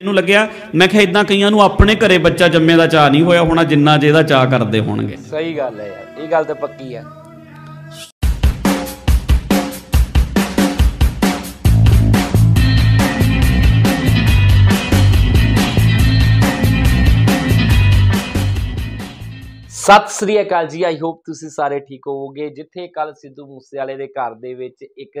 ਮੈਨੂੰ ਲੱਗਿਆ, ਮੈਂ ਕਿਹਾ ਇਦਾਂ ਕਈਆਂ ਨੂੰ ਆਪਣੇ ਘਰੇ ਬੱਚਾ ਜੰਮੇ ਦਾ ਚਾਹ ਨਹੀਂ ਹੋਇਆ ਹੋਣਾ, ਜਿੰਨਾ ਜਿਹਦਾ ਚਾਹ ਕਰਦੇ ਹੋਣਗੇ। ਸਹੀ ਗੱਲ ਹੈ ਯਾਰ, ਇਹ ਗੱਲ ਤਾਂ ਪੱਕੀ ਹੈ। ਸਤਿ ਸ੍ਰੀ ਅਕਾਲ ਜੀ ਆਈ ਹੋਪ ਤੁਸੀਂ ਸਾਰੇ ਠੀਕ ਹੋਵੋਗੇ। ਜਿੱਥੇ ਕੱਲ ਸਿੱਧੂ ਮੂਸੇਵਾਲੇ ਦੇ ਘਰ ਦੇ ਵਿੱਚ ਇੱਕ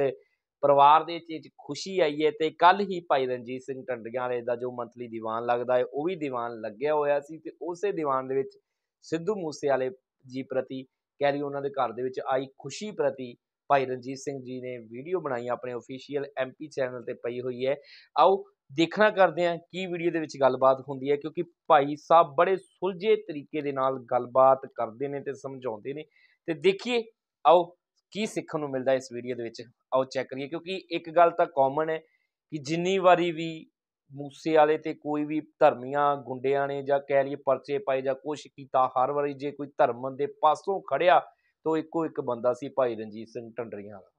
ਪਰਿਵਾਰ ਦੇ ਵਿੱਚ ਖੁਸ਼ੀ ਆਈ ਹੈ ਤੇ ਕੱਲ ਹੀ ਭਾਈ ਰਣਜੀਤ ਸਿੰਘ ਢੰਡਰੀਆਂ ਵਾਲੇ ਦਾ ਜੋ ਮੰਥਲੀ ਦੀਵਾਨ ਲੱਗਦਾ ਹੈ, ਉਹ ਵੀ ਦੀਵਾਨ ਲੱਗਿਆ ਹੋਇਆ ਸੀ ਤੇ ਉਸੇ ਦੀਵਾਨ ਦੇ ਵਿੱਚ ਸਿੱਧੂ ਮੂਸੇਵਾਲੇ ਜੀ ਪ੍ਰਤੀ ਕਹਿ ਲਈ ਉਹਨਾਂ ਦੇ ਘਰ ਦੇ ਵਿੱਚ ਆਈ ਖੁਸ਼ੀ ਪ੍ਰਤੀ ਭਾਈ ਰਣਜੀਤ ਸਿੰਘ ਜੀ ਨੇ ਵੀਡੀਓ ਬਣਾਈ ਆਪਣੇ ਅਫੀਸ਼ੀਅਲ ਐਮਪੀ ਚੈਨਲ ਤੇ ਪਈ ਹੋਈ ਹੈ। ਆਓ ਦੇਖਣਾ ਕਰਦੇ ਹਾਂ ਕੀ ਵੀਡੀਓ ਦੇ ਵਿੱਚ ਗੱਲਬਾਤ ਹੁੰਦੀ ਹੈ ਕਿਉਂਕਿ ਭਾਈ ਸਾਹਿਬ ਬੜੇ ਸੁਲਝੇ ਤਰੀਕੇ ਦੇ ਨਾਲ ਗੱਲਬਾਤ ਕਰਦੇ ਨੇ ਤੇ ਸਮਝਾਉਂਦੇ ਨੇ ਤੇ ਦੇਖੀਏ। ਆਓ ਕੀ ਸਿੱਖਣ ਨੂੰ ਮਿਲਦਾ ਇਸ ਵੀਡੀਓ ਦੇ ਵਿੱਚ? ਆਓ ਚੈੱਕ ਕਰੀਏ, ਕਿਉਂਕਿ ਇੱਕ ਗੱਲ ਤਾਂ ਕਾਮਨ ਹੈ ਕਿ ਜਿੰਨੀ ਵਾਰੀ ਵੀ ਮੂਸੇ ਵਾਲੇ ਤੇ ਕੋਈ ਵੀ ਧਰਮੀਆਂ, ਗੁੰਡਿਆਂ ਨੇ ਜਾਂ ਕਹਿ ਲਈਏ ਪਰਚੇ ਪਾਏ ਜਾਂ ਕੁਛ ਕੀਤਾ, ਹਰ ਵਾਰੀ ਜੇ ਕੋਈ ਧਰਮ ਦੇ ਪਾਸੋਂ ਖੜਿਆ, ਤਾਂ ਇੱਕੋ ਇੱਕ ਬੰਦਾ ਸੀ ਭਾਈ ਰਣਜੀਤ ਸਿੰਘ ਢੰਡਰੀਆਂ ਵਾਲਾ।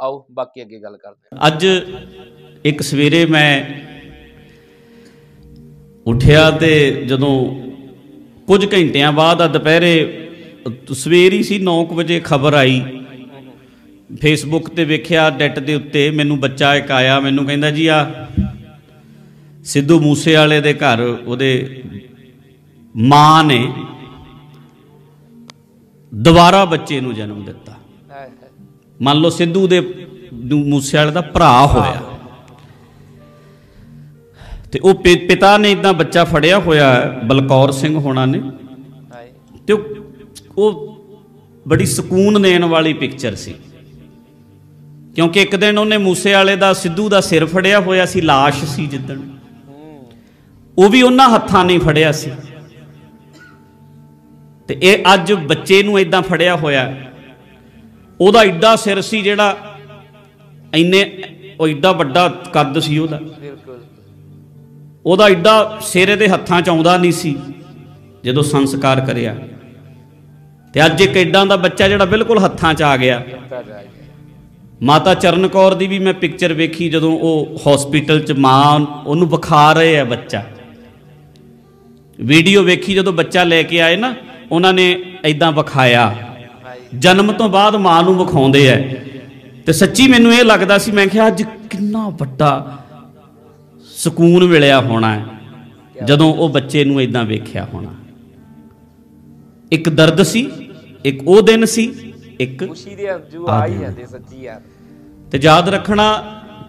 ਆਓ, ਬਾਕੀ ਅੱਗੇ ਗੱਲ ਕਰਦੇ ਹਾਂ। ਅੱਜ ਇੱਕ ਸਵੇਰੇ ਮੈਂ ਉੱਠਿਆ ਤੇ ਜਦੋਂ ਕੁਝ ਘੰਟਿਆਂ ਬਾਅਦ ਆ ਦੁਪਹਿਰੇ ਸਵੇਰ ਹੀ ਸੀ 9 ਵਜੇ ਖਬਰ ਆਈ। ਫੇਸਬੁੱਕ ਤੇ ਵੇਖਿਆ ਨੈਟ ਦੇ ਉੱਤੇ ਮੈਨੂੰ ਬੱਚਾ ਇੱਕ ਆਇਆ ਮੈਨੂੰ ਕਹਿੰਦਾ ਜੀ ਆ ਸਿੱਧੂ ਮੂਸੇਵਾਲੇ ਦੇ ਘਰ ਉਹਦੇ ਮਾਂ ਨੇ ਦੁਬਾਰਾ ਬੱਚੇ ਨੂੰ ਜਨਮ ਦਿੱਤਾ। ਮੰਨ ਲਓ ਸਿੱਧੂ ਦੇ ਨੂੰ ਮੂਸੇਵਾਲੇ ਦਾ ਭਰਾ ਹੋਇਆ। ਤੇ ਉਹ ਪਿਤਾ ਨੇ ਇਦਾਂ ਬੱਚਾ ਫੜਿਆ ਹੋਇਆ ਬਲਕੌਰ ਸਿੰਘ ਹੋਣਾ ਨੇ। ਤੇ ਉਹ- ਬੜੀ ਸਕੂਨ ਦੇਣ ਵਾਲੀ ਪਿਕਚਰ ਸੀ। ਕਿਉਂਕਿ ਇੱਕ ਦਿਨ ਉਹਨੇ ਮੂਸੇਵਾਲੇ ਦਾ ਸਿੱਧੂ ਦਾ ਸਿਰ ਫੜਿਆ ਹੋਇਆ ਸੀ লাশ ਸੀ ਜਿੱਦਣ। ਉਹ ਵੀ ਉਹਨਾਂ ਹੱਥਾਂ ਨਹੀਂ ਫੜਿਆ ਸੀ। ਤੇ ਇਹ ਅੱਜ ਬੱਚੇ ਨੂੰ ਇਦਾਂ ਫੜਿਆ ਹੋਇਆ। ਉਹਦਾ ਐਡਾ ਸਿਰ ਸੀ ਜਿਹੜਾ ਇੰਨੇ ਉਹ ਐਡਾ ਵੱਡਾ ਕੱਦ ਸੀ ਉਹਦਾ। ਉਹਦਾ ਐਡਾ ਸਿਰ ਇਹਦੇ ਹੱਥਾਂ 'ਚ ਆਉਂਦਾ ਨਹੀਂ ਸੀ ਜਦੋਂ ਸੰਸਕਾਰ ਕਰਿਆ। ਤੇ ਅੱਜ ਇੱਕ ਐਡਾ ਦਾ ਬੱਚਾ ਜਿਹੜਾ ਬਿਲਕੁਲ ਹੱਥਾਂ 'ਚ ਆ ਗਿਆ। ਮਾਤਾ ਚਰਨ ਕੌਰ ਦੀ ਵੀ ਮੈਂ ਪਿਕਚਰ ਵੇਖੀ ਜਦੋਂ ਉਹ ਹਸਪੀਟਲ 'ਚ ਮਾਂ ਉਹਨੂੰ ਵਿਖਾ ਰਹੇ ਆ ਬੱਚਾ। ਵੀਡੀਓ ਵੇਖੀ ਜਦੋਂ ਬੱਚਾ ਲੈ ਕੇ ਆਏ ਨਾ, ਉਹਨਾਂ ਨੇ ਐਦਾਂ ਵਿਖਾਇਆ। ਜਨਮ ਤੋਂ ਬਾਅਦ ਮਾਂ ਨੂੰ ਵਿਖਾਉਂਦੇ ਐ ਤੇ ਸੱਚੀ ਮੈਨੂੰ ਇਹ ਲੱਗਦਾ ਸੀ, ਮੈਂ ਕਿਹਾ ਅੱਜ ਕਿੰਨਾ ਵੱਡਾ ਸਕੂਨ ਮਿਲਿਆ ਹੋਣਾ ਜਦੋਂ ਉਹ ਬੱਚੇ ਨੂੰ ਇਦਾਂ ਵੇਖਿਆ ਹੋਣਾ। ਇੱਕ ਦਰਦ ਸੀ ਇੱਕ ਉਹ ਦਿਨ ਸੀ ਇੱਕ ਖੁਸ਼ੀ ਦੇ ਹੰਝੂ ਆ ਹੀ ਜਾਂਦੇ ਸੱਚੀ ਯਾਰ। ਤੇ ਯਾਦ ਰੱਖਣਾ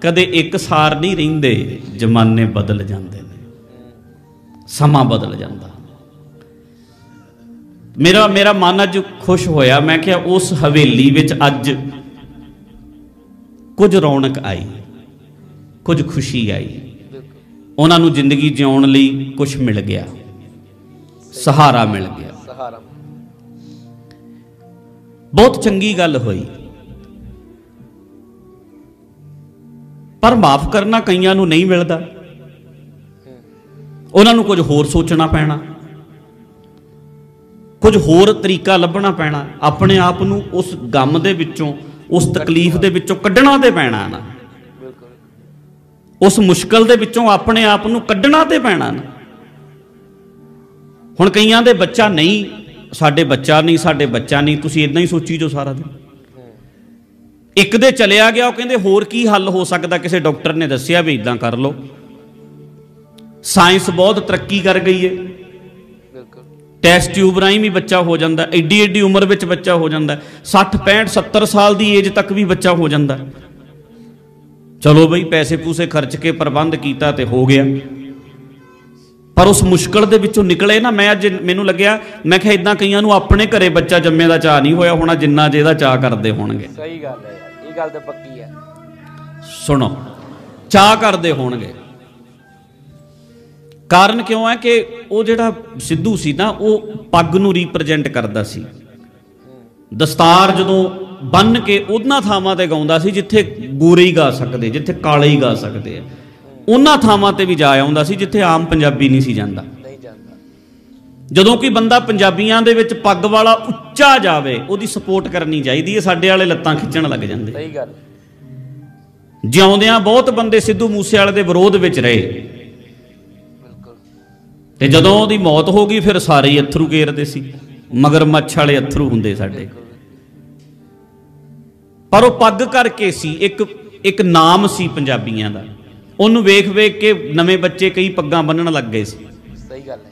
ਕਦੇ ਇੱਕ ਸਾਰ ਨਹੀਂ ਰਹਿੰਦੇ ਜ਼ਮਾਨੇ ਬਦਲ ਜਾਂਦੇ ਨੇ। ਸਮਾਂ ਬਦਲ ਜਾਂਦਾ। ਮੇਰਾ ਮੇਰਾ ਮਨ ਅੱਜ ਖੁਸ਼ ਹੋਇਆ ਮੈਂ ਕਿਹਾ ਉਸ ਹਵੇਲੀ ਵਿੱਚ ਅੱਜ ਕੁਝ ਰੌਣਕ ਆਈ ਕੁਝ ਖੁਸ਼ੀ ਆਈ। ਉਹਨਾਂ ਨੂੰ ਜ਼ਿੰਦਗੀ ਜਿਉਣ ਲਈ ਕੁਝ ਮਿਲ ਗਿਆ ਸਹਾਰਾ ਮਿਲ ਗਿਆ। ਬਹੁਤ ਚੰਗੀ ਗੱਲ ਹੋਈ। ਪਰ ਮਾਫ ਕਰਨਾ ਕਈਆਂ ਨੂੰ ਨਹੀਂ ਮਿਲਦਾ। ਉਹਨਾਂ ਨੂੰ ਕੁਝ ਹੋਰ ਸੋਚਣਾ ਪੈਣਾ। ਕੁਝ ਹੋਰ ਤਰੀਕਾ ਲੱਭਣਾ ਪੈਣਾ। ਆਪਣੇ ਆਪ ਨੂੰ ਉਸ ਗਮ ਦੇ ਵਿੱਚੋਂ, ਉਸ ਤਕਲੀਫ ਦੇ ਵਿੱਚੋਂ ਕੱਢਣਾ ਤੇ ਪੈਣਾ ਨਾ। ਉਸ ਮੁਸ਼ਕਲ ਦੇ ਵਿੱਚੋਂ ਆਪਣੇ ਆਪ ਨੂੰ ਕੱਢਣਾ ਤੇ ਪੈਣਾ ਨਾ। ਹੁਣ ਕਈਆਂ ਦੇ ਬੱਚਾ ਨਹੀਂ ਸਾਡੇ ਬੱਚਾ ਨਹੀਂ ਸਾਡੇ ਬੱਚਾ ਨਹੀਂ ਤੁਸੀਂ ਇਦਾਂ ਹੀ ਸੋਚੀ ਜੋ ਸਾਰਾ ਦਿਨ ਇੱਕ ਦੇ ਚਲਿਆ ਗਿਆ ਉਹ ਕਹਿੰਦੇ ਹੋਰ ਕੀ ਹੱਲ ਹੋ ਸਕਦਾ ਕਿਸੇ ਡਾਕਟਰ ਨੇ ਦੱਸਿਆ ਵੀ ਇਦਾਂ ਕਰ ਲਓ ਸਾਇੰਸ ਬਹੁਤ ਤਰੱਕੀ ਕਰ ਗਈ ਹੈ ਬਿਲਕੁਲ ਟੈਸਟ ਟਿਊਬ ਰਾਹੀਂ ਵੀ ਬੱਚਾ ਹੋ ਜਾਂਦਾ। ਐਡੀ ਐਡੀ ਉਮਰ ਵਿੱਚ ਬੱਚਾ ਹੋ ਜਾਂਦਾ ਹੈ। 60 65 70 ਸਾਲ ਦੀ ਏਜ ਤੱਕ ਵੀ ਬੱਚਾ ਹੋ ਜਾਂਦਾ। ਚਲੋ ਬਈ ਪੈਸੇ ਪੂਸੇ ਖਰਚ ਕੇ ਪ੍ਰਬੰਧ ਕੀਤਾ ਤੇ ਹੋ ਗਿਆ ਪਰ ਉਸ ਮੁਸ਼ਕਲ ਦੇ ਵਿੱਚੋਂ ਨਿਕਲੇ ਨਾ ਮੈਂ ਅੱਜ ਮੈਨੂੰ ਲੱਗਿਆ ਮੈਂ ਕਿਹਾ ਇਦਾਂ ਕਈਆਂ ਨੂੰ ਆਪਣੇ ਘਰੇ ਬੱਚਾ ਜੰਮੇ ਦਾ ਚਾਹ ਨਹੀਂ ਹੋਇਆ ਹੋਣਾ ਜਿੰਨਾ ਜਿਹਦਾ ਚਾਹ ਕਰਦੇ ਹੋਣਗੇ। ਸਹੀ ਗੱਲ ਹੈ ਯਾਰ ਇਹ ਗੱਲ ਤਾਂ ਪੱਕੀ ਹੈ। ਸੁਣੋ ਚਾਹ ਕਰਦੇ ਹੋਣਗੇ। ਕਾਰਨ ਕਿਉਂ ਹੈ ਕਿ ਉਹ ਜਿਹੜਾ ਸਿੱਧੂ ਸੀ ਨਾ ਉਹ ਪੱਗ ਨੂੰ ਰਿਪਰੈਜ਼ੈਂਟ ਕਰਦਾ ਸੀ। ਦਸਤਾਰ ਜਦੋਂ ਬੰਨ ਕੇ ਉਹਨਾਂ ਥਾਵਾਂ ਤੇ ਗਾਉਂਦਾ ਸੀ ਜਿੱਥੇ ਗੋਰੇ ਹੀ ਗਾ ਸਕਦੇ ਜਿੱਥੇ ਕਾਲੇ ਹੀ ਗਾ ਸਕਦੇ ਆ। ਉਹਨਾਂ ਥਾਵਾਂ ਤੇ ਵੀ ਜਾ ਆਉਂਦਾ ਸੀ ਜਿੱਥੇ ਆਮ ਪੰਜਾਬੀ ਨਹੀਂ ਸੀ ਜਾਂਦਾ। ਨਹੀਂ ਜਾਂਦਾ ਜਦੋਂ ਕੋਈ ਬੰਦਾ ਪੰਜਾਬੀਆਂ ਦੇ ਵਿੱਚ ਪੱਗ ਵਾਲਾ ਉੱਚਾ ਜਾਵੇ ਉਹਦੀ ਸਪੋਰਟ ਕਰਨੀ ਚਾਹੀਦੀ ਹੈ ਸਾਡੇ ਵਾਲੇ ਲੱਤਾਂ ਖਿੱਚਣ ਲੱਗ ਜਾਂਦੇ। ਸਹੀ ਗੱਲ। ਜਿਉਂਦਿਆਂ ਬਹੁਤ ਬੰਦੇ ਸਿੱਧੂ ਮੂਸੇਵਾਲੇ ਦੇ ਵਿਰੋਧ ਵਿੱਚ ਰਹੇ। ਤੇ ਜਦੋਂ ਉਹਦੀ ਮੌਤ ਹੋ ਗਈ ਫਿਰ ਸਾਰੇ ਹੀ ਅਥਰੂ ਕੇਰਦੇ ਸੀ। ਮਗਰ ਮੱਛ ਵਾਲੇ ਅਥਰੂ ਹੁੰਦੇ ਸਾਡੇ। ਪਰ ਉਹ ਪੱਗ ਕਰਕੇ ਸੀ ਇੱਕ ਇੱਕ ਨਾਮ ਸੀ ਪੰਜਾਬੀਆਂ ਦਾ। ਉਹਨੂੰ ਵੇਖ ਵੇਖ ਕੇ ਨਵੇਂ ਬੱਚੇ ਕਈ ਪੱਗਾਂ ਬੰਨਣ ਲੱਗ ਗਏ ਸੀ। ਸਹੀ ਗੱਲ ਹੈ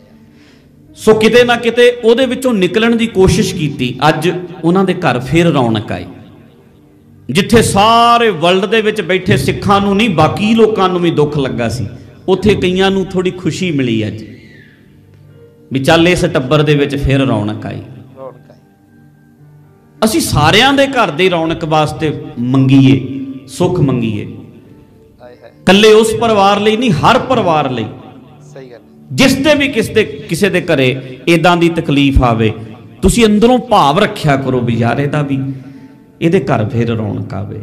ਸੋ ਕਿਤੇ ਨਾ ਕਿਤੇ ਉਹਦੇ ਵਿੱਚੋਂ ਨਿਕਲਣ ਦੀ ਕੋਸ਼ਿਸ਼ ਕੀਤੀ। ਅੱਜ ਉਹਨਾਂ ਦੇ ਘਰ ਫੇਰ ਰੌਣਕ ਆਈ। ਜਿੱਥੇ ਸਾਰੇ ਵਰਲਡ ਦੇ ਵਿੱਚ ਬੈਠੇ ਸਿੱਖਾਂ ਨੂੰ ਨਹੀਂ ਬਾਕੀ ਲੋਕਾਂ ਨੂੰ ਵੀ ਦੁੱਖ ਲੱਗਾ ਸੀ। ਉੱਥੇ ਕਈਆਂ ਨੂੰ ਥੋੜੀ ਖੁਸ਼ੀ ਮਿਲੀ ਅੱਜ। ਵੀ ਚੱਲ ਇਸ ਟੱਬਰ ਦੇ ਵਿੱਚ ਫੇਰ ਰੌਣਕ ਆਈ। ਅਸੀਂ ਸਾਰਿਆਂ ਦੇ ਘਰ ਦੀ ਰੌਣਕ ਵਾਸਤੇ ਮੰਗੀਏ ਸੁੱਖ ਮੰਗੀਏ। ਕੱਲੇ ਉਸ ਪਰਿਵਾਰ ਲਈ ਨਹੀਂ ਹਰ ਪਰਿਵਾਰ ਲਈ। ਸਹੀ ਗੱਲ। ਜਿਸ ਤੇ ਵੀ ਕਿਸ ਦੇ ਕਿਸੇ ਦੇ ਘਰੇ ਇਦਾਂ ਦੀ ਤਕਲੀਫ ਆਵੇ ਤੁਸੀਂ ਅੰਦਰੋਂ ਭਾਵ ਰੱਖਿਆ ਕਰੋ ਵੀ ਯਾਰ ਇਹਦਾ ਵੀ ਇਹਦੇ ਘਰ ਫੇਰ ਰੌਣਕ ਆਵੇ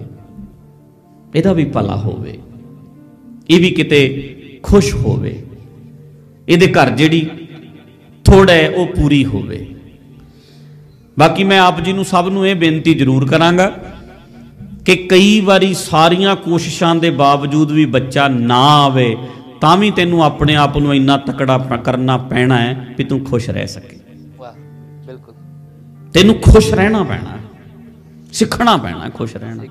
ਇਹਦਾ ਵੀ ਭਲਾ ਹੋਵੇ ਇਹ ਵੀ ਕਿਤੇ ਖੁਸ਼ ਹੋਵੇ ਇਹਦੇ ਘਰ ਜਿਹੜੀ ਥੋੜਾ ਹੈ ਉਹ ਪੂਰੀ ਹੋਵੇ। ਬਾਕੀ ਮੈਂ ਆਪ ਜੀ ਨੂੰ ਸਭ ਨੂੰ ਇਹ ਬੇਨਤੀ ਜ਼ਰੂਰ ਕਰਾਂਗਾ ਕਿ ਕਈ ਵਾਰੀ ਸਾਰੀਆਂ ਕੋਸ਼ਿਸ਼ਾਂ ਦੇ ਬਾਵਜੂਦ ਵੀ ਬੱਚਾ ਨਾ ਆਵੇ ਤਾਂ ਵੀ ਤੈਨੂੰ ਆਪਣੇ ਆਪ ਨੂੰ ਇੰਨਾ ਤਕੜਾ ਕਰਨਾ ਪੈਣਾ ਹੈ ਵੀ ਤੂੰ ਖੁਸ਼ ਰਹਿ ਸਕੇ। ਵਾਹ ਬਿਲਕੁਲ। ਤੈਨੂੰ ਖੁਸ਼ ਰਹਿਣਾ ਪੈਣਾ ਸਿੱਖਣਾ ਪੈਣਾ ਖੁਸ਼ ਰਹਿਣਾ।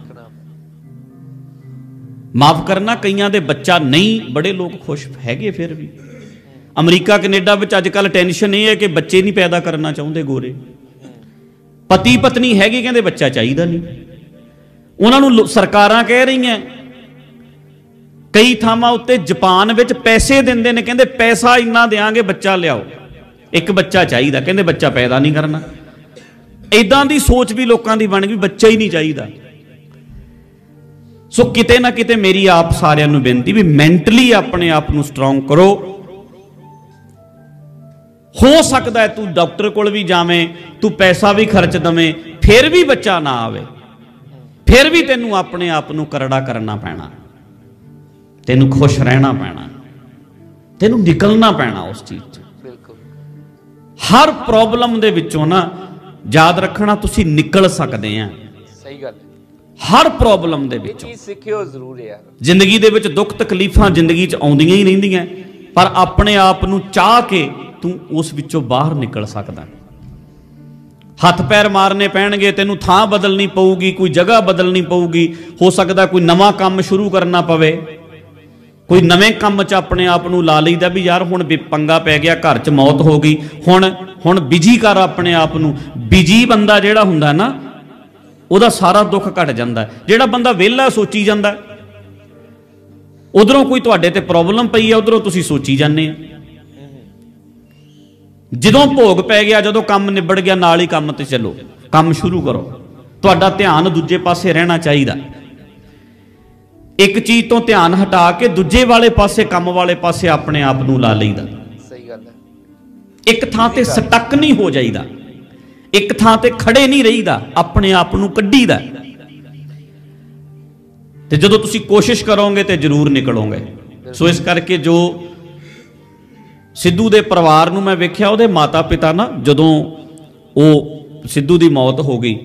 ਮਾਫ ਕਰਨਾ ਕਈਆਂ ਦੇ ਬੱਚਾ ਨਹੀਂ ਬੜੇ ਲੋਕ ਖੁਸ਼ ਹੈਗੇ ਫਿਰ ਵੀ। ਅਮਰੀਕਾ ਕੈਨੇਡਾ ਵਿੱਚ ਅੱਜ ਕੱਲ ਟੈਨਸ਼ਨ ਇਹ ਹੈ ਕਿ ਬੱਚੇ ਨਹੀਂ ਪੈਦਾ ਕਰਨਾ ਚਾਹੁੰਦੇ ਗੋਰੇ। ਪਤੀ ਪਤਨੀ ਹੈਗੇ ਕਹਿੰਦੇ ਬੱਚਾ ਚਾਹੀਦਾ ਨਹੀਂ। ਉਹਨਾਂ ਨੂੰ ਲੋ- ਸਰਕਾਰਾਂ ਕਹਿ ਰਹੀਆਂ। ਕਈ ਥਾਵਾਂ ਉੱਤੇ ਜਾਪਾਨ ਵਿੱਚ ਪੈਸੇ ਦਿੰਦੇ ਨੇ, ਕਹਿੰਦੇ ਪੈਸਾ ਇੰਨਾ ਦੇਾਂਗੇ ਬੱਚਾ ਲਿਆਓ। ਇੱਕ ਬੱਚਾ ਚਾਹੀਦਾ, ਕਹਿੰਦੇ ਬੱਚਾ ਪੈਦਾ ਨਹੀਂ ਕਰਨਾ। ਇਦਾਂ ਦੀ ਸੋਚ ਵੀ ਲੋਕਾਂ ਦੀ ਬਣ ਗਈ, ਬੱਚਾ ਹੀ ਨਹੀਂ ਚਾਹੀਦਾ। ਸੋ ਕਿਤੇ ਨਾ ਕਿਤੇ ਮੇਰੀ ਆਪ ਸਾਰਿਆਂ ਨੂੰ ਬੇਨਤੀ ਵੀ ਮੈਂਟਲੀ ਆਪਣੇ ਆਪ ਨੂੰ ਸਟਰੋਂਗ ਕਰੋ। ਹੋ ਸਕਦਾ ਤੂੰ ਡਾਕਟਰ ਕੋਲ ਵੀ ਜਾਵੇਂ, ਤੂੰ ਪੈਸਾ ਵੀ ਖਰਚ ਦਵੇਂ, ਫਿਰ ਵੀ ਬੱਚਾ ਨਾ ਆਵੇ। ਫਿਰ ਵੀ ਤੈਨੂੰ ਆਪਣੇ ਆਪ ਨੂੰ ਕਰੜਾ ਕਰਨਾ ਪੈਣਾ। ਤੈਨੂੰ ਖੁਸ਼ ਰਹਿਣਾ ਪੈਣਾ। ਤੈਨੂੰ ਨਿਕਲਣਾ ਪੈਣਾ ਉਸ ਚੀਜ਼ ਤੋਂ ਬਿਲਕੁਲ। ਹਰ ਪ੍ਰੋਬਲਮ ਦੇ ਵਿੱਚੋਂ ਨਾ ਯਾਦ ਰੱਖਣਾ ਤੁਸੀਂ ਨਿਕਲ ਸਕਦੇ ਆ। ਸਹੀ ਗੱਲ ਹੈ। ਹਰ ਪ੍ਰੋਬਲਮ ਦੇ ਇਹ ਵਿੱਚੋਂ। ਚੀਜ਼ ਸਿੱਖਿਓ ਜ਼ਰੂਰ ਯਾਰ। ਜ਼ਿੰਦਗੀ ਦੇ ਵਿੱਚ ਦੁੱਖ ਤਕਲੀਫਾਂ ਜ਼ਿੰਦਗੀ 'ਚ ਆਉਂਦੀਆਂ ਹੀ ਰਹਿੰਦੀਆਂ। ਪਰ ਆਪਣੇ ਆਪ ਨੂੰ ਚਾਹ ਕੇ ਤੂੰ ਉਸ ਵਿੱਚੋਂ ਬਾਹਰ ਨਿਕਲ ਸਕਦਾ। ਹੱਥ ਪੈਰ ਮਾਰਨੇ ਪੈਣਗੇ, ਤੈਨੂੰ ਥਾਂ ਬਦਲਣੀ ਪਊਗੀ, ਕੋਈ ਜਗ੍ਹਾ ਬਦਲਣੀ ਪਊਗੀ, ਹੋ ਸਕਦਾ ਕੋਈ ਨਵਾਂ ਕੰਮ ਸ਼ੁਰੂ ਕਰਨਾ ਪਵੇ। ਕੋਈ ਨਵੇਂ ਕੰਮ 'ਚ ਆਪਣੇ ਆਪ ਨੂੰ ਲਾ ਲਈਦਾ ਵੀ ਯਾਰ ਹੁਣ ਵੀ ਪੰਗਾ ਪੈ ਗਿਆ, ਘਰ 'ਚ ਮੌਤ ਹੋ ਗਈ, ਹੁਣ ਹੁਣ ਬਿਜ਼ੀ ਕਰ ਆਪਣੇ ਆਪ ਨੂੰ। ਬਿਜ਼ੀ ਬੰਦਾ ਜਿਹੜਾ ਹੁੰਦਾ ਨਾ, ਉਹਦਾ ਸਾਰਾ ਦੁੱਖ ਘਟ ਜਾਂਦਾ। ਜਿਹੜਾ ਬੰਦਾ ਵਿਹਲਾ ਸੋਚੀ ਜਾਂਦਾ, ਉਧਰੋਂ ਕੋਈ ਤੁਹਾਡੇ ਤੇ ਪ੍ਰੋਬਲਮ ਪਈ ਹੈ ਉਧਰੋਂ ਤੁਸੀਂ ਸੋਚੀ ਜਾਂਦੇ ਆ। ਜਦੋਂ ਭੋਗ ਪੈ ਗਿਆ ਜਦੋਂ ਕੰਮ ਨਿਬੜ ਗਿਆ ਨਾਲ ਹੀ ਕੰਮ ਤੇ ਚੱਲੋ। ਕੰਮ ਸ਼ੁਰੂ ਕਰੋ। ਤੁਹਾਡਾ ਧਿਆਨ ਦੂਜੇ ਪਾਸੇ ਰਹਿਣਾ ਚਾਹੀਦਾ। ਇੱਕ ਚੀਜ਼ ਤੋਂ ਧਿਆਨ ਹਟਾ ਕੇ ਦੂਜੇ ਵਾਲੇ ਪਾਸੇ ਕੰਮ ਵਾਲੇ ਪਾਸੇ ਆਪਣੇ ਆਪ ਨੂੰ ਲਾ ਲਈਦਾ। ਸਹੀ ਗੱਲ ਹੈ। ਇੱਕ ਥਾਂ ਤੇ ਸਟਕ ਨਹੀਂ ਹੋ ਜਾਈਦਾ। ਇੱਕ ਥਾਂ ਤੇ ਖੜੇ ਨਹੀਂ ਰਹੀਦਾ। ਆਪਣੇ ਆਪ ਨੂੰ ਕੱਢੀਦਾ। ਤੇ ਜਦੋਂ ਤੁਸੀਂ ਕੋਸ਼ਿਸ਼ ਕਰੋਗੇ ਤੇ ਜ਼ਰੂਰ ਨਿਕਲੋਗੇ। ਸੋ ਇਸ ਕਰਕੇ ਜੋ ਸਿੱਧੂ ਦੇ ਪਰਿਵਾਰ ਨੂੰ ਮੈਂ ਵੇਖਿਆ ਉਹਦੇ ਮਾਤਾ ਪਿਤਾ ਨਾ ਜਦੋਂ ਉਹ ਸਿੱਧੂ ਦੀ ਮੌਤ ਹੋ ਗਈ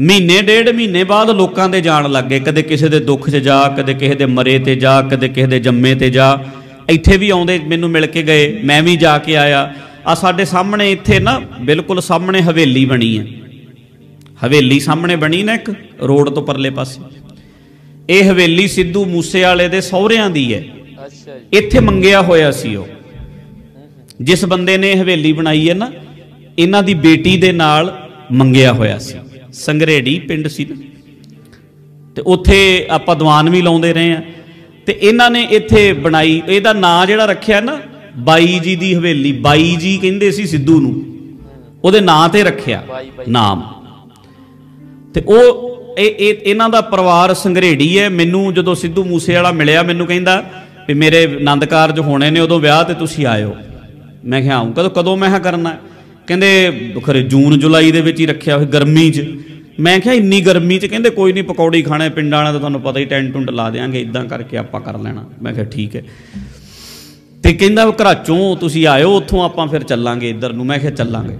ਮਹੀਨੇ ਡੇਢ ਮਹੀਨੇ ਬਾਅਦ ਲੋਕਾਂ ਦੇ ਜਾਣ ਲੱਗੇ ਕਦੇ ਕਿਸੇ ਦੇ ਦੁੱਖ 'ਚ ਜਾ ਕਦੇ ਕਿਸੇ ਦੇ ਮਰੇ ਤੇ ਜਾ ਕਦੇ ਕਿਸੇ ਦੇ ਜੰਮੇ ਤੇ ਜਾ। ਇੱਥੇ ਵੀ ਆਉਂਦੇ ਮੈਨੂੰ ਮਿਲ ਕੇ ਗਏ ਮੈਂ ਵੀ ਜਾ ਕੇ ਆਇਆ। ਆ ਸਾਡੇ ਸਾਹਮਣੇ ਇੱਥੇ ਨਾ ਬਿਲਕੁਲ ਸਾਹਮਣੇ ਹਵੇਲੀ ਬਣੀ ਹੈ। ਹਵੇਲੀ ਸਾਹਮਣੇ ਬਣੀ ਨਾ ਇੱਕ ਰੋਡ ਤੋਂ ਪਰਲੇ ਪਾਸੇ। ਇਹ ਹਵੇਲੀ ਸਿੱਧੂ ਮੂਸੇ ਵਾਲੇ ਦੇ ਸਹੁਰਿਆਂ ਦੀ ਹੈ। ਅੱਛਾ ਜੀ। ਇੱਥੇ ਮੰਗਿਆ ਹੋਇਆ ਸੀ ਉਹ। ਜਿਸ ਬੰਦੇ ਨੇ ਹਵੇਲੀ ਬਣਾਈ ਹੈ ਨਾ, ਇਹਨਾਂ ਦੀ ਬੇਟੀ ਦੇ ਨਾਲ ਮੰਗਿਆ ਹੋਇਆ ਸੀ। ਸੰਗਰੇੜੀ ਪਿੰਡ ਸੀ ਨਾ। ਤੇ ਉੱਥੇ ਆਪਾਂ ਦੀਵਾਨ ਵੀ ਲਾਉਂਦੇ ਰਹੇ ਆ ਤੇ ਇਹਨਾਂ ਨੇ ਇੱਥੇ ਬਣਾਈ, ਇਹਦਾ ਨਾਂ ਜਿਹੜਾ ਰੱਖਿਆ ਨਾ, ਬਾਈ ਜੀ ਦੀ ਹਵੇਲੀ, ਬਾਈ ਜੀ ਕਹਿੰਦੇ ਸੀ ਸਿੱਧੂ ਨੂੰ। ਉਹਦੇ ਨਾਂ ਤੇ ਰੱਖਿਆ ਨਾਮ। ਤੇ ਉਹ, ਇਹ ਇਹਨਾਂ ਦਾ ਪਰਿਵਾਰ ਸੰਗਰੇੜੀ ਹੈ। ਮੈਨੂੰ ਜਦੋਂ ਸਿੱਧੂ ਮੂਸੇ ਵਾਲਾ ਮਿਲਿਆ, ਮੈਨੂੰ ਕਹਿੰਦਾ ਵੀ ਮੇਰੇ ਆਨੰਦ ਕਾਰਜ ਹੋਣੇ ਨੇ, ਉਦੋਂ ਵਿਆਹ ਤੇ ਤੁਸੀਂ ਆਇਓ। ਮੈਂ ਕਿਹਾ ਆਉਂ ਕਦੋਂ ਕਦੋਂ ਮੈਂ ਕਿਹਾ ਕਰਨਾ? ਕਹਿੰਦੇ ਖਰੇ ਜੂਨ, ਜੁਲਾਈ ਦੇ ਵਿੱਚ ਹੀ ਰੱਖਿਆ ਹੋਇਆ ਗਰਮੀ 'ਚ। ਮੈਂ ਕਿਹਾ ਇੰਨੀ ਗਰਮੀ 'ਚ ਕਹਿੰਦੇ ਕੋਈ ਨਹੀਂ ਪਕੌੜੀ ਖਾਣੇ, ਪਿੰਡਾਂ ਵਾਲਾ ਤਾਂ ਤੁਹਾਨੂੰ ਪਤਾ ਹੀ ਟੈਂਟ ਟੁੰਟ ਲਾ ਦੇਾਂਗੇ ਇਦਾਂ ਕਰਕੇ ਆਪਾਂ ਕਰ ਲੈਣਾ। ਮੈਂ ਕਿਹਾ ਠੀਕ ਹੈ। ਤੇ ਕਹਿੰਦਾ ਘਰਾਚੋਂ ਤੁਸੀਂ ਆਇਓ, ਉੱਥੋਂ ਆਪਾਂ ਫਿਰ ਚੱਲਾਂਗੇ, ਇੱਧਰ ਨੂੰ। ਮੈਂ ਕਿਹਾ ਚੱਲਾਂਗੇ।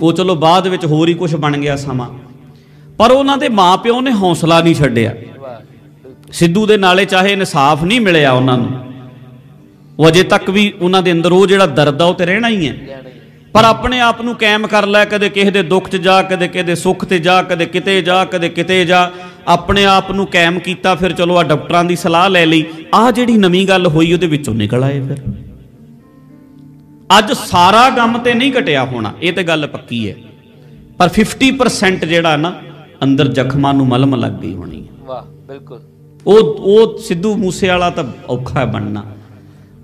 ਉਹ ਚਲੋ ਬਾਅਦ ਵਿੱਚ ਹੋਰ ਹੀ ਕੁਝ ਬਣ ਗਿਆ ਸਮਾਂ। ਪਰ ਉਹਨਾਂ ਦੇ ਮਾਪਿਓ ਨੇ ਹੌਸਲਾ ਨਹੀਂ ਛੱਡਿਆ। ਸਿੱਧੂ ਦੇ ਨਾਲੇ ਚਾਹੇ ਇਨਸਾਫ ਨਹੀਂ ਮਿਲਿਆ ਉਹਨਾਂ ਨੂੰ। ਉਹ ਅਜੇ ਤੱਕ ਵੀ ਉਹਨਾਂ ਦੇ ਅੰਦਰ ਉਹ ਜਿਹੜਾ ਦਰਦ ਆ ਉਹ ਤੇ ਰਹਿਣਾ ਹੀ ਹੈ। ਪਰ ਆਪਣੇ ਆਪ ਨੂੰ ਕਾਇਮ ਕਰ ਲੈ ਕਦੇ ਕਿਸੇ ਦੇ ਦੁੱਖ 'ਚ ਜਾ ਕਦੇ ਕਿਸੇ ਦੇ ਸੁੱਖ ਤੇ ਜਾ ਕਦੇ ਕਿਤੇ ਜਾ ਕਦੇ ਕਿਤੇ ਜਾ। ਆਪਣੇ ਆਪ ਨੂੰ ਕਾਇਮ ਕੀਤਾ ਫਿਰ ਚਲੋ ਆ ਡਾਕਟਰਾਂ ਦੀ ਸਲਾਹ ਲੈ ਲਈ। ਆਹ ਜਿਹੜੀ ਨਵੀਂ ਗੱਲ ਹੋਈ ਉਹਦੇ ਵਿੱਚੋਂ ਨਿਕਲ ਆਏ ਫਿਰ। ਅੱਜ ਸਾਰਾ ਗਮ ਤੇ ਨਹੀਂ ਘਟਿਆ ਹੋਣਾ ਇਹ ਤੇ ਗੱਲ ਪੱਕੀ ਹੈ। ਪਰ 50% ਜਿਹੜਾ ਨਾ ਅੰਦਰ ਜ਼ਖਮਾਂ ਨੂੰ ਮਲਮ ਲੱਗ ਗਈ ਹੋਣੀ ਵਾਹ ਬਿਲਕੁਲ। ਉਹ ਉਹ ਸਿੱਧੂ ਮੂਸੇ ਵਾਲਾ ਤਾਂ ਔਖਾ ਬਣਨਾ।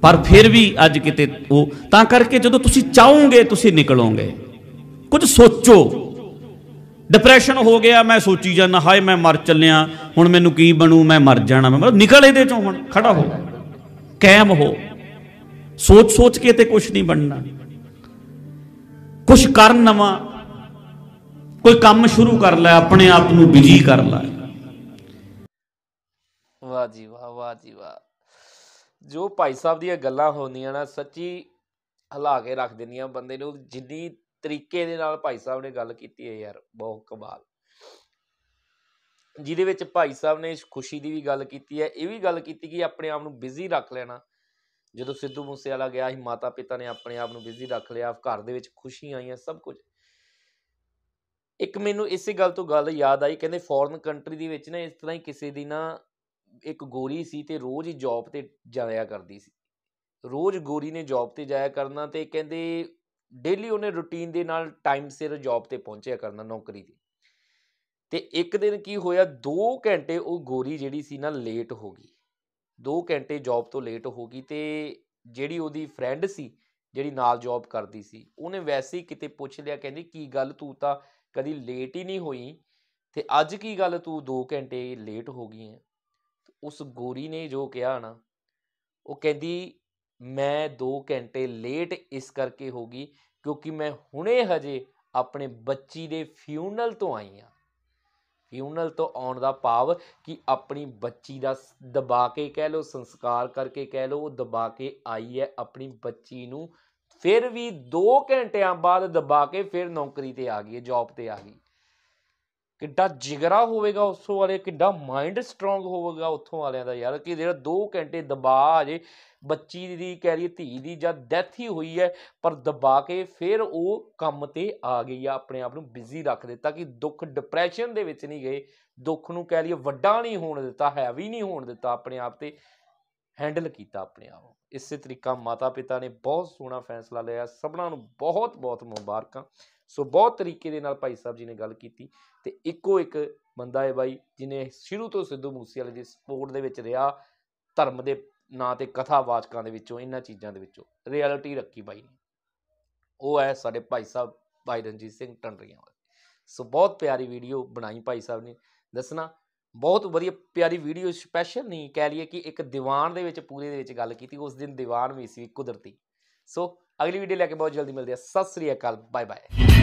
ਪਰ ਫਿਰ ਵੀ ਅੱਜ ਕਿਤੇ ਉਹ, ਤਾਂ ਕਰਕੇ ਜਦੋਂ ਤੁਸੀਂ ਚਾਹੋਗੇ, ਤੁਸੀਂ ਨਿਕਲੋਗੇ। ਕੁਝ ਸੋਚੋ। ਡਿਪਰੈਸ਼ਨ ਹੋ ਗਿਆ, ਮੈਂ ਸੋਚੀ ਜਾਂਦਾ, ਹਾਏ, ਮੈਂ ਮਰ ਚੱਲਿਆ, ਹੁਣ ਮੈਨੂੰ ਕੀ ਬਣੂ, ਮੈਂ ਮਰ ਜਾਣਾ, ਮੈਂ ਮਤਲਬ ਨਿਕਲ ਇਹਦੇ ਚੋਂ ਹੁਣ, ਖੜਾ ਹੋ। ਕਾਇਮ ਹੋ। ਸੋਚ ਸੋਚ ਕੇ ਤੇ ਕੁਝ ਨਹੀਂ ਬਣਨਾ। ਕੁਝ ਕਰਨ ਨਵਾਂ। ਕੋਈ ਕੰਮ ਸ਼ੁਰੂ ਕਰ ਲੈ, ਆਪਣੇ ਆਪ ਨੂੰ ਬਿਜ਼ੀ ਕਰ ਲੈ। ਵਾਹ ਜੀ ਵਾਹ ਵਾਹ ਜੀ ਵਾਹ। ਜੋ ਭਾਈ ਸਾਹਿਬ ਦੀਆਂ ਗੱਲਾਂ ਹੁੰਦੀਆਂ ਨਾ, ਸੱਚੀ ਹਿਲਾ ਕੇ ਰੱਖ ਦਿੰਦੀਆਂ ਬੰਦੇ ਨੂੰ, ਜਿੰਨੀ ਤਰੀਕੇ ਦੇ ਨਾਲ ਭਾਈ ਸਾਹਿਬ ਨੇ ਗੱਲ ਕੀਤੀ ਹੈ ਯਾਰ, ਬਹੁਤ ਕਮਾਲ। ਜਿਹਦੇ ਵਿੱਚ ਭਾਈ ਸਾਹਿਬ ਨੇ ਖੁਸ਼ੀ ਦੀ ਵੀ ਗੱਲ ਕੀਤੀ ਹੈ, ਇਹ ਵੀ ਗੱਲ ਕੀਤੀ ਕਿ ਆਪਣੇ ਆਪ ਨੂੰ ਬਿਜ਼ੀ ਰੱਖ ਲੈਣਾ। ਜਦੋਂ ਸਿੱਧੂ ਮੂਸੇਵਾਲਾ ਗਿਆ ਸੀ ਮਾਤਾ ਪਿਤਾ ਨੇ ਆਪਣੇ ਆਪ ਨੂੰ ਬਿਜ਼ੀ ਰੱਖ ਲਿਆ, ਘਰ ਦੇ ਵਿੱਚ ਖੁਸ਼ੀਆਂ ਆਈਆਂ, ਸਭ ਕੁਝ। ਇੱਕ ਮੈਨੂੰ ਇਸੇ ਗੱਲ ਤੋਂ ਗੱਲ ਯਾਦ ਆਈ, ਕਹਿੰਦੇ ਫੋਰਨ ਕੰਟਰੀ ਦੇ ਵਿੱਚ ਨਾ, ਇਸ ਤਰ੍ਹਾਂ ਹੀ ਕਿਸੇ ਦੀ ਨਾ ਇੱਕ ਗੋਰੀ ਸੀ ਤੇ ਰੋਜ਼ ਹੀ ਜੌਬ ਤੇ ਜਾਇਆ ਕਰਦੀ ਸੀ। ਰੋਜ਼ ਗੋਰੀ ਨੇ ਜੌਬ ਤੇ ਜਾਇਆ ਕਰਨਾ ਤੇ ਕਹਿੰਦੇ ਡੇਲੀ ਉਹਨੇ ਰੁਟੀਨ ਦੇ ਨਾਲ ਟਾਈਮ ਸਿਰ ਜੌਬ ਤੇ ਪਹੁੰਚਿਆ ਕਰਨਾ ਨੌਕਰੀ ਤੇ। ਤੇ ਇੱਕ ਦਿਨ ਕੀ ਹੋਇਆ 2 ਘੰਟੇ ਉਹ ਗੋਰੀ ਜਿਹੜੀ ਸੀ ਨਾ ਲੇਟ ਹੋ ਗਈ। 2 ਘੰਟੇ ਜੌਬ ਤੋਂ ਲੇਟ ਹੋ ਗਈ ਤੇ ਜਿਹੜੀ ਉਹਦੀ ਫਰੈਂਡ ਸੀ, ਜਿਹੜੀ ਨਾਲ ਜੌਬ ਕਰਦੀ ਸੀ, ਉਹਨੇ ਵੈਸੇ ਹੀ ਕਿਤੇ ਪੁੱਛ ਲਿਆ, ਕਹਿੰਦੀ ਕੀ ਗੱਲ ਤੂੰ ਤਾਂ ਕਦੀ ਲੇਟ ਹੀ ਨਹੀਂ ਹੋਈ, ਤੇ ਅੱਜ ਕੀ ਗੱਲ ਤੂੰ 2 ਘੰਟੇ ਲੇਟ ਹੋ ਗਈ ਹੈ? ਉਸ ਗੋਰੀ ਨੇ ਜੋ ਕਿਹਾ ਨਾ, ਉਹ ਕਹਿੰਦੀ, ਮੈਂ 2 ਘੰਟੇ ਲੇਟ ਇਸ ਕਰਕੇ ਹੋ ਗਈ ਕਿਉਂਕਿ ਮੈਂ ਹੁਣੇ ਹਜੇ ਆਪਣੇ ਬੱਚੀ ਦੇ ਫਿਊਨਲ ਤੋਂ ਆਈ ਹਾਂ। ਫਿਊਨਲ ਤੋਂ ਆਉਣ ਦਾ ਭਾਵ ਕਿ ਆਪਣੀ ਬੱਚੀ ਦਾ ਦਬਾ ਕੇ ਕਹਿ ਲਓ, ਸੰਸਕਾਰ ਕਰਕੇ ਕਹਿ ਲਓ, ਉਹ ਦਬਾ ਕੇ ਆਈ ਹੈ ਆਪਣੀ ਬੱਚੀ ਨੂੰ, ਫਿਰ ਵੀ 2 ਘੰਟਿਆਂ ਬਾਅਦ ਦਬਾ ਕੇ ਫਿਰ ਨੌਕਰੀ ਤੇ ਆ ਗਈ ਹੈ ਜੌਬ ਤੇ ਆ ਗਈ। ਕਿੱਡਾ ਜਿਗਰਾ ਹੋਵੇਗਾ ਉਸ ਵਾਲੇ, ਕਿੱਡਾ ਮਾਈਂਡ ਸਟਰੋਂਗ ਹੋਵੇਗਾ ਉੱਥੋਂ ਵਾਲਿਆਂ ਦਾ ਯਾਰ, ਕਿ ਜਿਹੜਾ 2 ਘੰਟੇ ਦਬਾਅ ਆ ਜੇ ਬੱਚੀ ਦੀ ਕਹਿ ਰਹੀ ਧੀ ਦੀ ਜਾਂ ਡੈਥ ਹੀ ਹੋਈ ਹੈ, ਪਰ ਦਬਾ ਕੇ ਫਿਰ ਉਹ ਕੰਮ ਤੇ ਆ ਗਈ ਆ, ਆਪਣੇ ਆਪ ਨੂੰ ਬਿਜ਼ੀ ਰੱਖ ਦਿੱਤਾ ਕਿ ਦੁੱਖ ਡਿਪਰੈਸ਼ਨ ਦੇ ਵਿੱਚ ਨਹੀਂ ਗਏ, ਦੁੱਖ ਨੂੰ ਕਹਿ ਲਈਏ ਵੱਡਾ ਨਹੀਂ ਹੋਣ ਦਿੱਤਾ ਹੈਵੀ ਨਹੀਂ ਹੋਣ ਦਿੱਤਾ, ਆਪਣੇ ਆਪ ਤੇ ਹੈਂਡਲ ਕੀਤਾ ਆਪਣੇ ਆਪ ਨੂੰ। ਇਸੇ ਤਰੀਕਾ ਮਾਤਾ ਪਿਤਾ ਨੇ ਬਹੁਤ ਸੋਹਣਾ ਫੈਸਲਾ ਲਿਆ, ਸਭਨਾਂ ਨੂੰ ਬਹੁਤ ਬਹੁਤ ਮੁਬਾਰਕਾਂ। ਸੋ ਬਹੁਤ ਤਰੀਕੇ ਦੇ ਨਾਲ ਭਾਈ ਸਾਹਿਬ ਜੀ ਨੇ ਗੱਲ ਕੀਤੀ ਤੇ ਇੱਕੋ ਇੱਕ ਬੰਦਾ ਹੈ ਬਾਈ ਜਿਨੇ ਸ਼ੁਰੂ ਤੋਂ ਸਿੱਧੂ ਮੂਸੇਵਾਲੇ ਦੀ ਸਪੋਰਟ ਦੇ ਵਿੱਚ ਰਿਹਾ, ਧਰਮ ਦੇ ਨਾਂ ਤੇ ਕਥਾਵਾਚਕਾਂ ਦੇ ਵਿੱਚੋਂ, ਇਹਨਾਂ ਚੀਜ਼ਾਂ ਦੇ ਵਿੱਚੋਂ, ਰਿਐਲਿਟੀ ਰੱਖੀ ਬਾਈ ਨੇ। ਉਹ ਹੈ ਸਾਡੇ ਭਾਈ ਸਾਹਿਬ, ਭਾਈ ਰਣਜੀਤ ਸਿੰਘ ਟੰਡਰੀਆਂ ਵਾਲੇ। ਸੋ ਬਹੁਤ ਪਿਆਰੀ ਵੀਡੀਓ ਬਣਾਈ ਭਾਈ ਸਾਹਿਬ ਨੇ। ਦੱਸਣਾ, ਬਹੁਤ ਵਧੀਆ ਪਿਆਰੀ ਵੀਡੀਓ ਸਪੈਸ਼ਲ ਨਹੀਂ, ਕਹਿ ਲਈਏ ਕਿ ਇੱਕ ਦੀਵਾਨ ਦੇ ਵਿੱਚ, ਪੂਰੇ ਦੇ ਵਿੱਚ ਗੱਲ ਕੀਤੀ, ਉਸ ਦਿਨ ਦੀਵਾਨ ਵੀ ਸੀ ਕੁਦਰਤੀ। ਸੋ ਅਗਲੀ ਵੀਡੀਓ ਲੈ ਕੇ ਬਹੁਤ ਜਲਦੀ ਮਿਲਦੇ ਆ ਸਤਿ ਸ੍ਰੀ ਅਕਾਲ ਬਾਏ ਬਾਏ